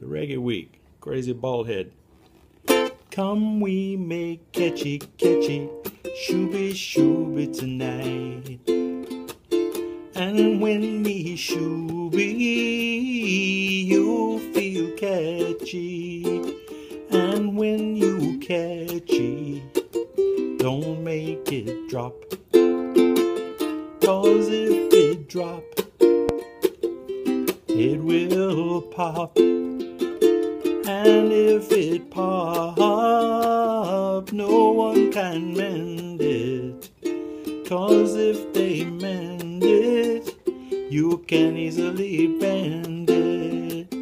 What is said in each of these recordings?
The Reggae Week, Crazy Baldhead. Come we make ketchy, ketchy, shuby, shuby tonight. And when we shuby, you feel ketchy. And when you ketchy, don't make it drop. Cause if it drop, it will pop. And if it pop, no one can mend it. Cause if they mend it, you can easily bend it.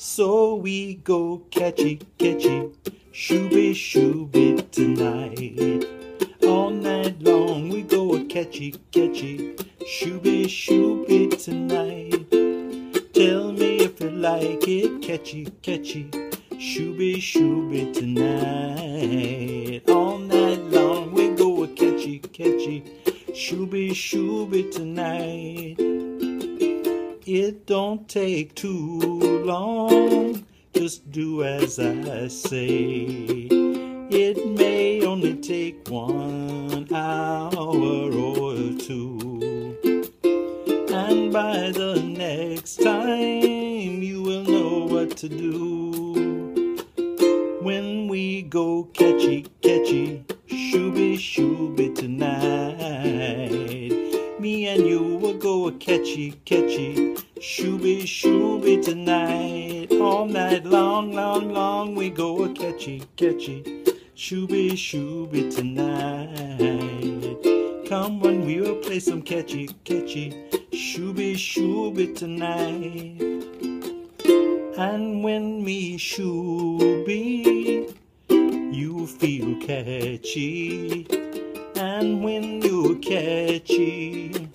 So we go ketchy, ketchy, shuby, shuby tonight. All night long we go ketchy, ketchy, shuby, shuby tonight. Tell me if you like it, ketchy, ketchy, shuby, shuby tonight. All night long we go a ketchy, ketchy, shuby, shuby tonight. It don't take too long, just do as I say. It may only take one hour or two. And by the next time, you will know what to do. When we go ketchy, ketchy, shuby, shuby tonight. Me and you will go a ketchy, ketchy, shuby, shuby tonight. All night long, long, long, we go a ketchy, ketchy, shuby, shuby tonight. Come when we will play some ketchy, ketchy, shuby, shuby tonight. And when me shuby, you ketchy. And when you ketchy,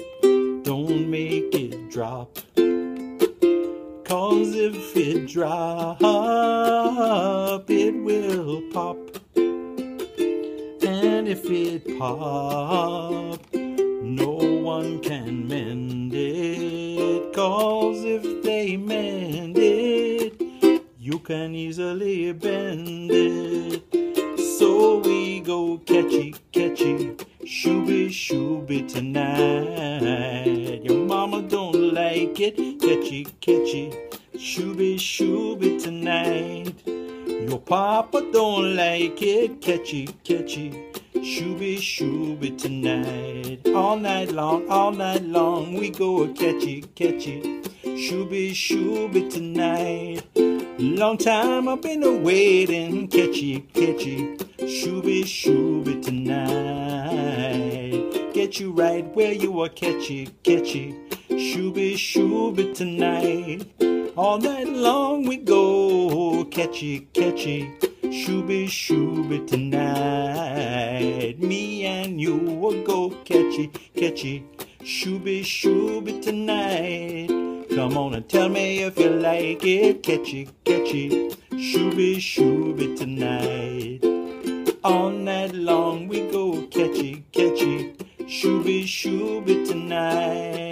don't make it drop. Cause if it drop, it will pop. And if it pop, no one can mend it. Cause if they mend it, you can easily bend it. So we go ketchy, ketchy, shuby, shuby tonight. Your mama don't like it, ketchy, ketchy, shuby, shuby tonight. Your papa don't like it, ketchy, ketchy, shuby, shuby tonight. All night long, all night long, we go ketchy, ketchy, shuby, shuby tonight. Long time I've been waiting, ketchy, ketchy, shuby, shuby tonight. Get you right where you are, ketchy, ketchy, shuby, shuby tonight. All night long we go, ketchy, ketchy, shuby, shuby tonight. Me and you will go ketchy, ketchy, shuby, shuby tonight. Come on and tell me if you like it, ketchy, ketchy, shuby, shuby tonight. All night long we go ketchy, ketchy, shuby, shuby tonight.